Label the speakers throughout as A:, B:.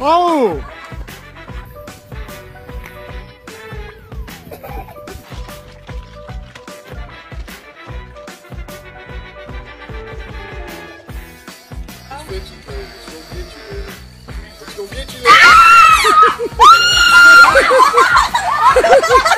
A: Oh!
B: Let's go get you there. Let's go get you there.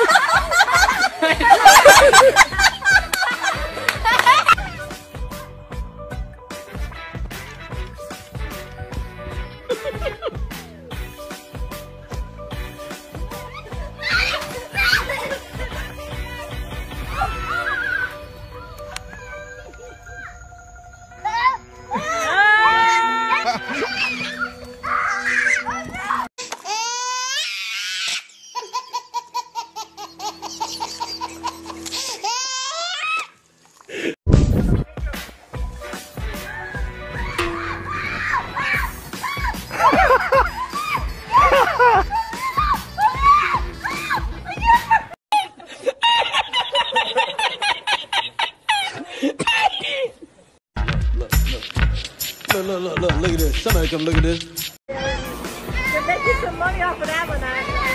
C: look, look, look, look look at this. Somebody come look at this.
D: You're making some money off of that one?